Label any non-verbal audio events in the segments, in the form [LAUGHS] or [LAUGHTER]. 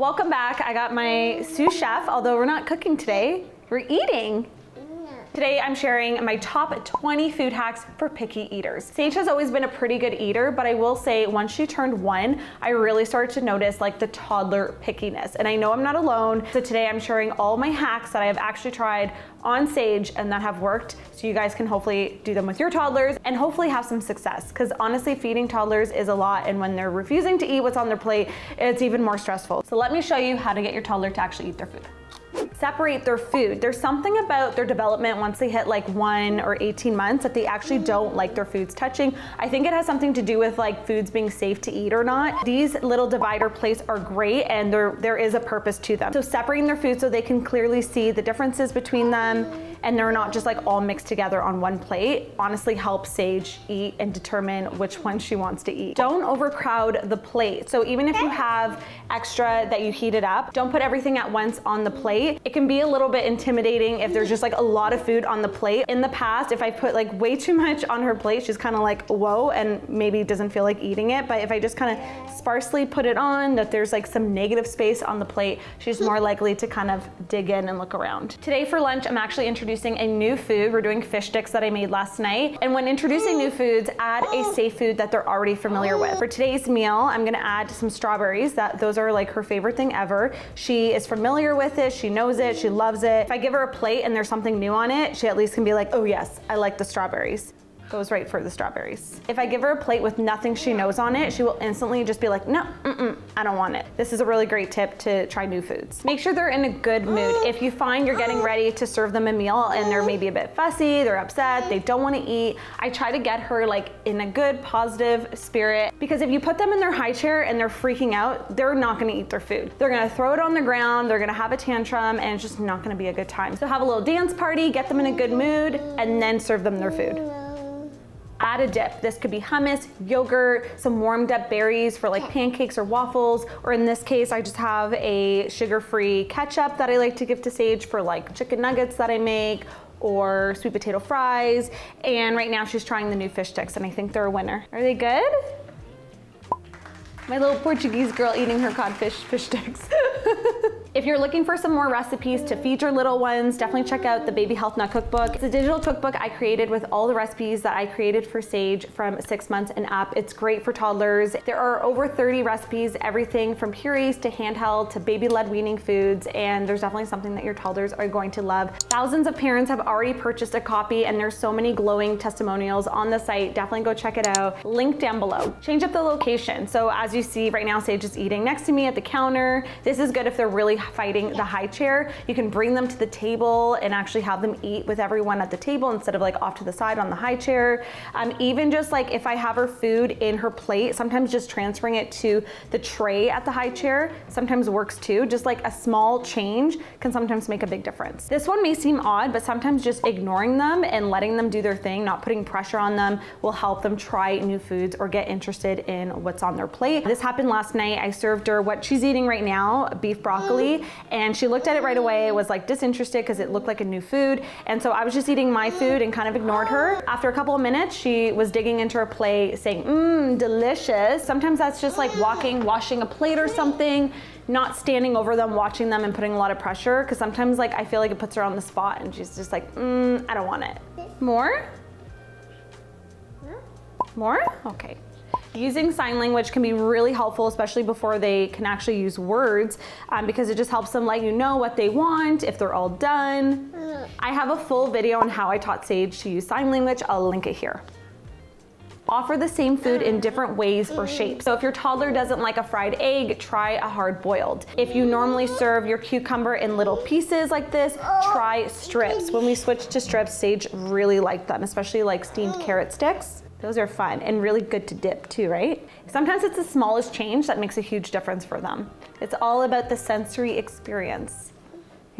Welcome back. I got my sous chef, although we're not cooking today, we're eating. Today I'm sharing my top 20 food hacks for picky eaters. Sage has always been a pretty good eater, but I will say once she turned one, I really started to notice like the toddler pickiness. And I know I'm not alone. So today I'm sharing all my hacks that I have actually tried on Sage and that have worked so you guys can hopefully do them with your toddlers and hopefully have some success because honestly feeding toddlers is a lot and when they're refusing to eat what's on their plate it's even more stressful. So let me show you how to get your toddler to actually eat their food separate their food. There's something about their development once they hit like one or 18 months that they actually mm. don't like their foods touching. I think it has something to do with like foods being safe to eat or not. These little divider plates are great and there, there is a purpose to them. So separating their food so they can clearly see the differences between them and they're not just like all mixed together on one plate honestly help Sage eat and determine which one she wants to eat. Don't overcrowd the plate. So even if you have extra that you heated up, don't put everything at once on the plate. It can be a little bit intimidating if there's just like a lot of food on the plate. In the past, if I put like way too much on her plate, she's kind of like, whoa, and maybe doesn't feel like eating it. But if I just kind of sparsely put it on, that there's like some negative space on the plate, she's more [LAUGHS] likely to kind of dig in and look around. Today for lunch, I'm actually introducing a new food. We're doing fish sticks that I made last night. And when introducing new foods, add a safe food that they're already familiar with. For today's meal, I'm gonna add some strawberries. That Those are like her favorite thing ever. She is familiar with it, she knows it, she loves it. If I give her a plate and there's something new on it, she at least can be like, oh yes, I like the strawberries goes right for the strawberries. If I give her a plate with nothing she knows on it, she will instantly just be like, no, mm -mm, I don't want it. This is a really great tip to try new foods. Make sure they're in a good mood. If you find you're getting ready to serve them a meal and they're maybe a bit fussy, they're upset, they don't want to eat, I try to get her like in a good, positive spirit because if you put them in their high chair and they're freaking out, they're not going to eat their food. They're going to throw it on the ground, they're going to have a tantrum, and it's just not going to be a good time. So have a little dance party, get them in a good mood, and then serve them their food add a dip. This could be hummus, yogurt, some warmed up berries for like pancakes or waffles, or in this case, I just have a sugar-free ketchup that I like to give to Sage for like chicken nuggets that I make, or sweet potato fries. And right now she's trying the new fish sticks and I think they're a winner. Are they good? My little Portuguese girl eating her codfish fish sticks. [LAUGHS] If you're looking for some more recipes to feed your little ones, definitely check out the Baby HealthNut Cookbook. It's a digital cookbook I created with all the recipes that I created for Sage from six months and up. It's great for toddlers. There are over 30 recipes, everything from purees to handheld to baby-led weaning foods, and there's definitely something that your toddlers are going to love. Thousands of parents have already purchased a copy, and there's so many glowing testimonials on the site. Definitely go check it out. Link down below. Change up the location. So as you see right now, Sage is eating next to me at the counter. This is good if they're really fighting the high chair. You can bring them to the table and actually have them eat with everyone at the table instead of like off to the side on the high chair. Um, even just like if I have her food in her plate, sometimes just transferring it to the tray at the high chair sometimes works too. Just like a small change can sometimes make a big difference. This one may seem odd, but sometimes just ignoring them and letting them do their thing, not putting pressure on them will help them try new foods or get interested in what's on their plate. This happened last night. I served her what she's eating right now, beef broccoli and she looked at it right away, was like disinterested because it looked like a new food. And so I was just eating my food and kind of ignored her. After a couple of minutes, she was digging into her plate saying, mmm, delicious. Sometimes that's just like walking, washing a plate or something, not standing over them, watching them and putting a lot of pressure. Cause sometimes like I feel like it puts her on the spot and she's just like, mmm, I don't want it. More? More? Okay. Using sign language can be really helpful, especially before they can actually use words, um, because it just helps them let you know what they want, if they're all done. Mm. I have a full video on how I taught Sage to use sign language. I'll link it here. Offer the same food in different ways or mm. shapes. So if your toddler doesn't like a fried egg, try a hard boiled. If you normally mm. serve your cucumber in little pieces like this, oh, try strips. When we switched to strips, Sage really liked them, especially like steamed carrot sticks. Those are fun and really good to dip too, right? Sometimes it's the smallest change that makes a huge difference for them. It's all about the sensory experience.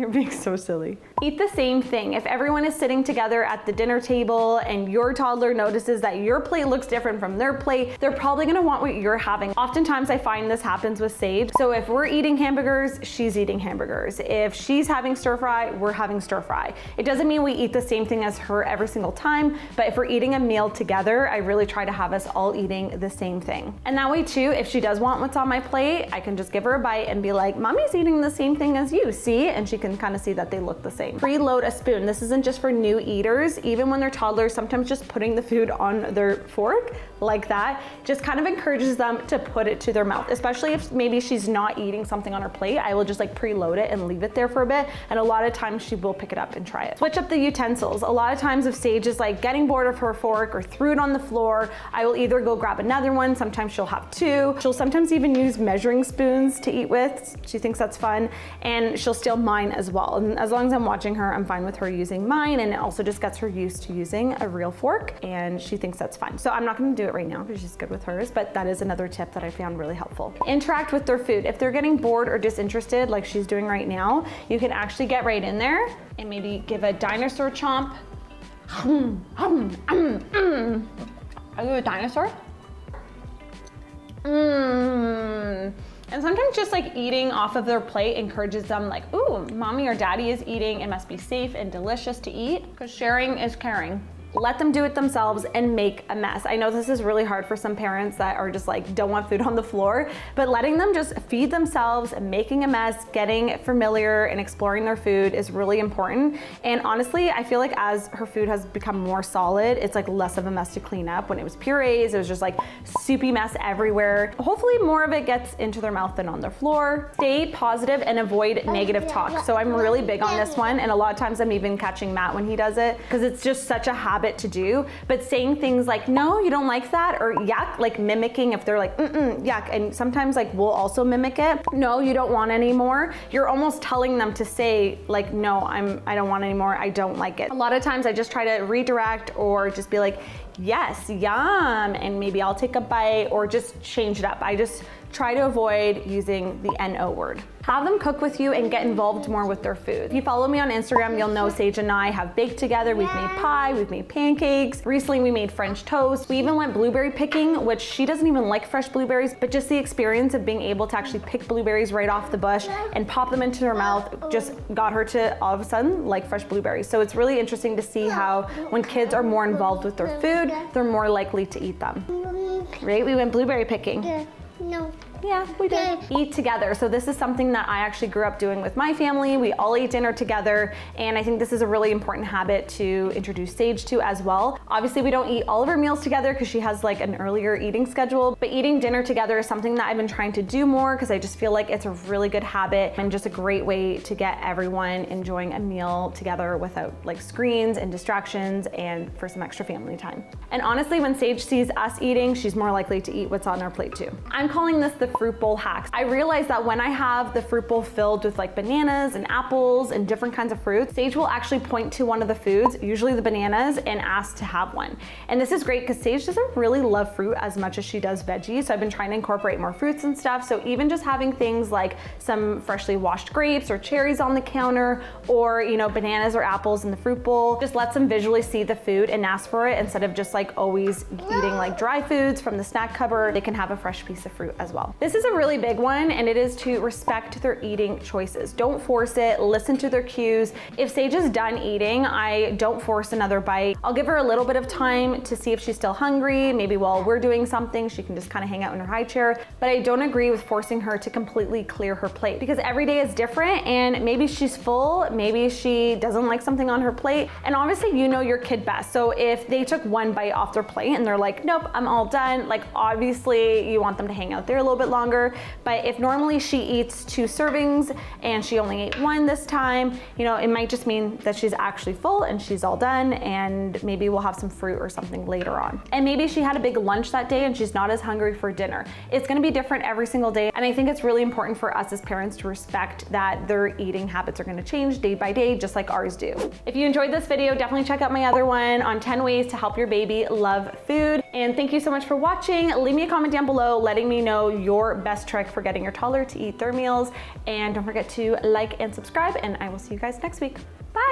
You're being so silly. Eat the same thing. If everyone is sitting together at the dinner table and your toddler notices that your plate looks different from their plate, they're probably gonna want what you're having. Oftentimes I find this happens with Sage. So if we're eating hamburgers, she's eating hamburgers. If she's having stir fry, we're having stir fry. It doesn't mean we eat the same thing as her every single time, but if we're eating a meal together, I really try to have us all eating the same thing. And that way too, if she does want what's on my plate, I can just give her a bite and be like, mommy's eating the same thing as you, see? And she can kind of see that they look the same. Preload a spoon. This isn't just for new eaters. Even when they're toddlers, sometimes just putting the food on their fork like that just kind of encourages them to put it to their mouth, especially if maybe she's not eating something on her plate. I will just like preload it and leave it there for a bit. And a lot of times she will pick it up and try it. Switch up the utensils. A lot of times if Sage is like getting bored of her fork or threw it on the floor, I will either go grab another one. Sometimes she'll have two. She'll sometimes even use measuring spoons to eat with. She thinks that's fun. And she'll steal mine as well. And as long as I'm watching her, I'm fine with her using mine. And it also just gets her used to using a real fork. And she thinks that's fine. So I'm not gonna do it right now because she's good with hers, but that is another tip that I found really helpful. Interact with their food. If they're getting bored or disinterested like she's doing right now, you can actually get right in there and maybe give a dinosaur chomp. Are you a dinosaur? Mmm. And sometimes just like eating off of their plate encourages them like, ooh, mommy or daddy is eating. It must be safe and delicious to eat because sharing is caring let them do it themselves and make a mess. I know this is really hard for some parents that are just like don't want food on the floor, but letting them just feed themselves, making a mess, getting familiar and exploring their food is really important. And honestly, I feel like as her food has become more solid, it's like less of a mess to clean up. When it was purees, it was just like soupy mess everywhere. Hopefully more of it gets into their mouth than on their floor. Stay positive and avoid oh, negative talk. So I'm really big on this one. And a lot of times I'm even catching Matt when he does it because it's just such a habit habit to do, but saying things like, no, you don't like that, or yuck, like mimicking if they're like, mm-mm, yuck, and sometimes like we'll also mimic it. No, you don't want any more. You're almost telling them to say like, no, I'm, I don't want any more, I don't like it. A lot of times I just try to redirect or just be like, yes, yum, and maybe I'll take a bite or just change it up. I just try to avoid using the NO word. Have them cook with you and get involved more with their food. If you follow me on Instagram, you'll know Sage and I have baked together. We've made pie, we've made pancakes. Recently we made French toast. We even went blueberry picking, which she doesn't even like fresh blueberries, but just the experience of being able to actually pick blueberries right off the bush and pop them into her mouth just got her to all of a sudden like fresh blueberries. So it's really interesting to see how when kids are more involved with their food, they're more likely to eat them. Right? We went blueberry picking. No. Yeah, we did. Eat together. So this is something that I actually grew up doing with my family. We all ate dinner together. And I think this is a really important habit to introduce Sage to as well. Obviously, we don't eat all of our meals together because she has like an earlier eating schedule, but eating dinner together is something that I've been trying to do more because I just feel like it's a really good habit and just a great way to get everyone enjoying a meal together without like screens and distractions and for some extra family time. And honestly, when Sage sees us eating, she's more likely to eat what's on our plate too. I'm calling this the fruit bowl hacks. I realized that when I have the fruit bowl filled with like bananas and apples and different kinds of fruits, Sage will actually point to one of the foods, usually the bananas, and ask to have one. And this is great because Sage doesn't really love fruit as much as she does veggies. So I've been trying to incorporate more fruits and stuff. So even just having things like some freshly washed grapes or cherries on the counter or, you know, bananas or apples in the fruit bowl, just lets them visually see the food and ask for it instead of just like always eating like dry foods from the snack cupboard. They can have a fresh piece of fruit as well. This is a really big one and it is to respect their eating choices. Don't force it, listen to their cues. If Sage is done eating, I don't force another bite. I'll give her a little bit of time to see if she's still hungry. Maybe while we're doing something, she can just kind of hang out in her high chair. But I don't agree with forcing her to completely clear her plate because every day is different and maybe she's full, maybe she doesn't like something on her plate. And obviously you know your kid best. So if they took one bite off their plate and they're like, nope, I'm all done, like obviously you want them to hang out there a little bit longer. But if normally she eats two servings and she only ate one this time, you know, it might just mean that she's actually full and she's all done and maybe we'll have some fruit or something later on. And maybe she had a big lunch that day and she's not as hungry for dinner. It's gonna be different every single day. And I think it's really important for us as parents to respect that their eating habits are gonna change day by day, just like ours do. If you enjoyed this video, definitely check out my other one on 10 ways to help your baby love food. And thank you so much for watching. Leave me a comment down below letting me know your best trick for getting your toddler to eat their meals. And don't forget to like and subscribe, and I will see you guys next week. Bye.